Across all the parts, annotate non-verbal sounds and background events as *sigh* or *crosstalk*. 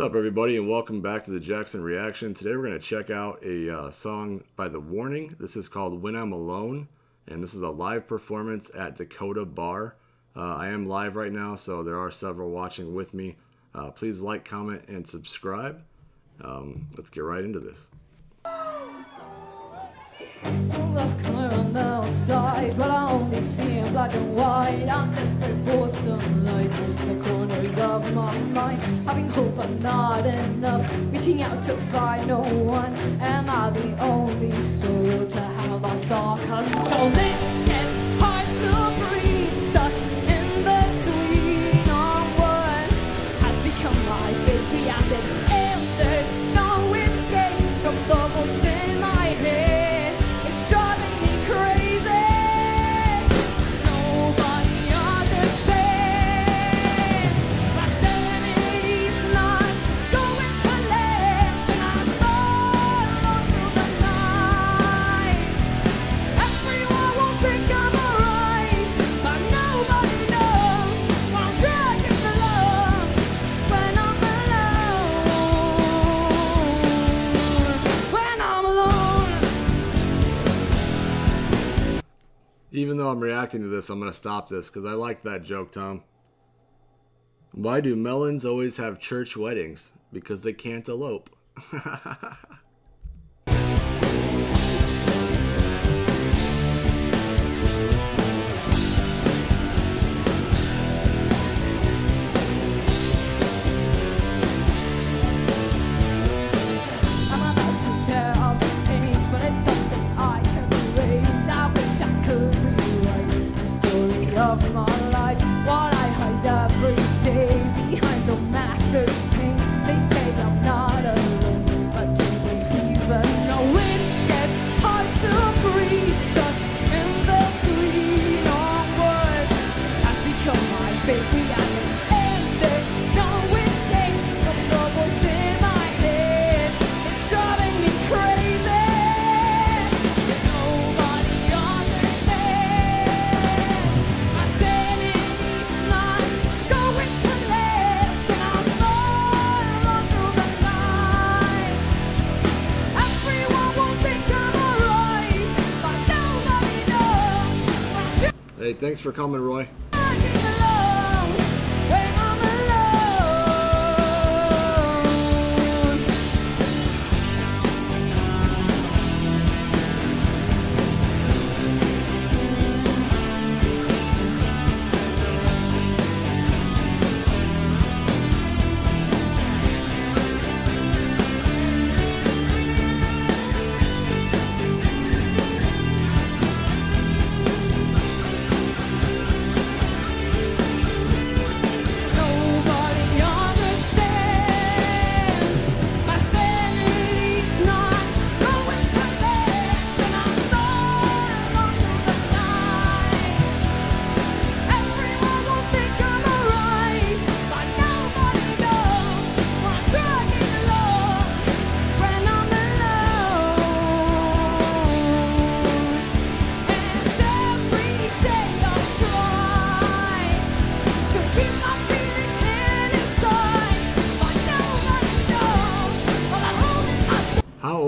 up everybody and welcome back to the Jackson Reaction. Today we're going to check out a uh, song by The Warning. This is called When I'm Alone and this is a live performance at Dakota Bar. Uh, I am live right now so there are several watching with me. Uh, please like, comment, and subscribe. Um, let's get right into this. See in black and white. I'm desperate for sunlight in the corners of my mind. Having hope but not enough, reaching out to find no one. Am I the only soul to have lost all control? Gets hard to Even though I'm reacting to this, I'm going to stop this because I like that joke, Tom. Why do melons always have church weddings? Because they can't elope. *laughs* hey, thanks for coming, Roy.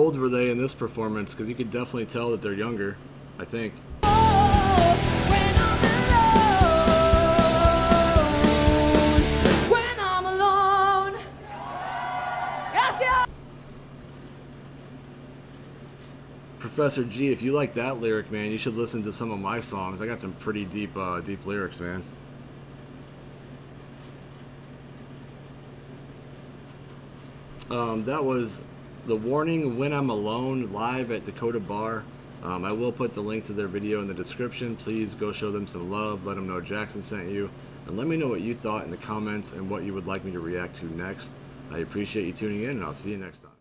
Old were they in this performance? Because you could definitely tell that they're younger, I think. Professor G, if you like that lyric, man, you should listen to some of my songs. I got some pretty deep, uh, deep lyrics, man. Um, that was the warning when I'm alone live at Dakota Bar. Um, I will put the link to their video in the description. Please go show them some love. Let them know Jackson sent you. And let me know what you thought in the comments and what you would like me to react to next. I appreciate you tuning in, and I'll see you next time.